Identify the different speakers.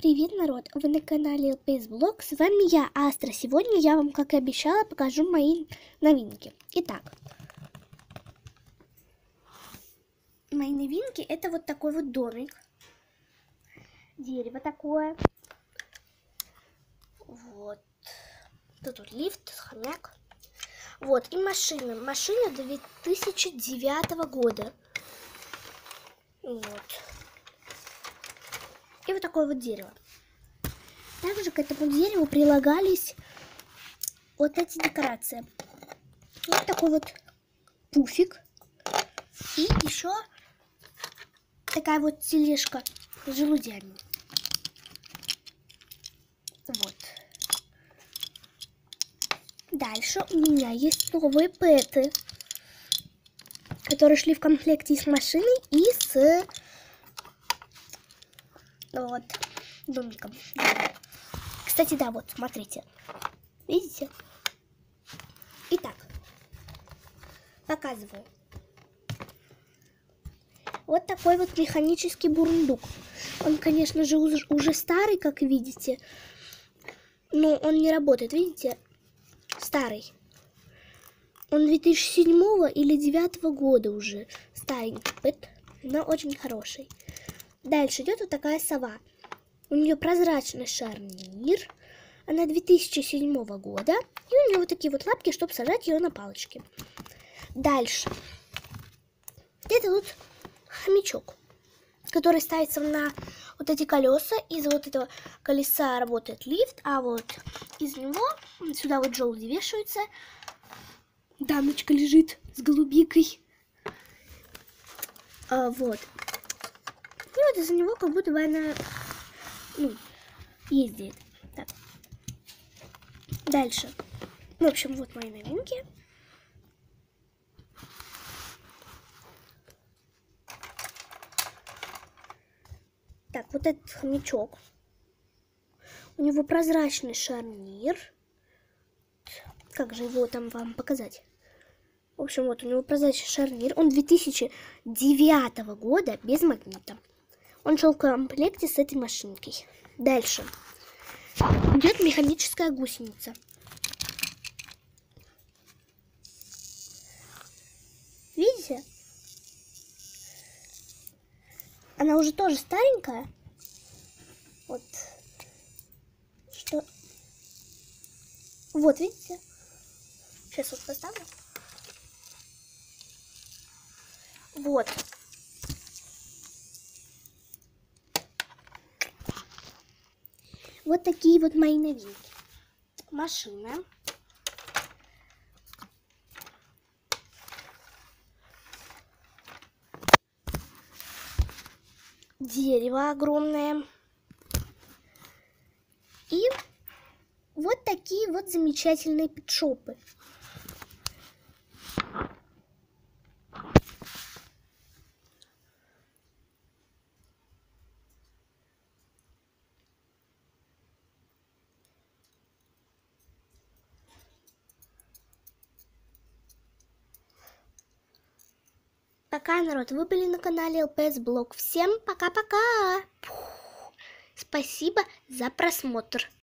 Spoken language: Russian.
Speaker 1: Привет, народ! Вы на канале LPS Blog. С вами я, Астра. Сегодня я вам, как и обещала, покажу мои новинки. Итак, мои новинки это вот такой вот домик. Дерево такое. Вот. Тут вот лифт, хомяк. Вот, и машина. Машина 2009 года. Вот. Вот такое вот дерево. Также к этому дереву прилагались вот эти декорации. Вот такой вот пуфик. И еще такая вот тележка с желудями. Вот. Дальше у меня есть новые пэты, которые шли в комплекте с машиной и с вот домиком. Кстати, да, вот, смотрите. Видите? Итак, показываю. Вот такой вот механический бурундук. Он, конечно же, уже старый, как видите. Но он не работает, видите? Старый. Он 2007 или 2009 года уже. Старенький, но очень хороший. Дальше идет вот такая сова. У нее прозрачный шарнир. Она 2007 года. И у нее вот такие вот лапки, чтобы сажать ее на палочки. Дальше. Это вот хомячок, который ставится на вот эти колеса. Из вот этого колеса работает лифт, а вот из него сюда вот желуди вешаются. Дамочка лежит с голубикой. А, вот вот из-за него как будто бы она ну, ездит. Так. Дальше. В общем, вот мои новинки. Так, вот этот хомячок. У него прозрачный шарнир. Как же его там вам показать? В общем, вот у него прозрачный шарнир. Он 2009 года без магнита. Он шел в комплекте с этой машинкой. Дальше. Идет механическая гусеница. Видите? Она уже тоже старенькая. Вот. Что? Вот, видите? Сейчас вот поставлю. Вот. Вот такие вот мои новинки. Машина. Дерево огромное. И вот такие вот замечательные петшопы. Пока, народ, вы были на канале ЛПС Блог. Всем пока-пока! Спасибо за просмотр.